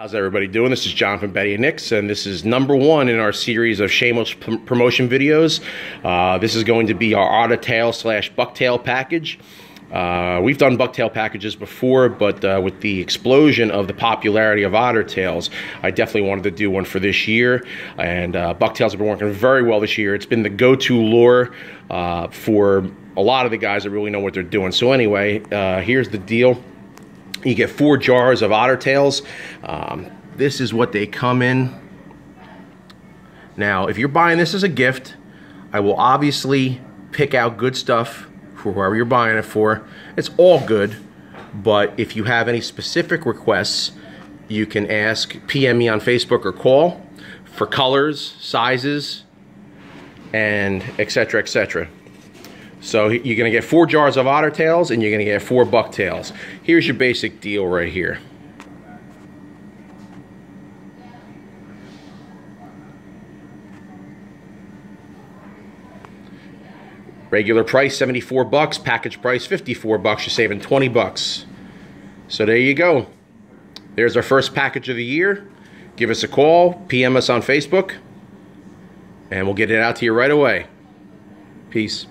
How's everybody doing? This is John from Betty and Nick's, and this is number one in our series of shameless promotion videos. Uh, this is going to be our otter-tail slash bucktail package. Uh, we've done bucktail packages before, but uh, with the explosion of the popularity of otter tails, I definitely wanted to do one for this year. And uh, bucktails have been working very well this year. It's been the go-to lure uh, for a lot of the guys that really know what they're doing. So anyway, uh, here's the deal. You get four jars of otter tails. Um, this is what they come in. Now, if you're buying this as a gift, I will obviously pick out good stuff for whoever you're buying it for. It's all good, but if you have any specific requests, you can ask PM me on Facebook or call for colors, sizes, and etc. etc. So you're going to get four jars of otter tails and you're going to get four buck tails. Here's your basic deal right here. Regular price 74 bucks, package price 54 bucks. You're saving 20 bucks. So there you go. There's our first package of the year. Give us a call, PM us on Facebook, and we'll get it out to you right away. Peace.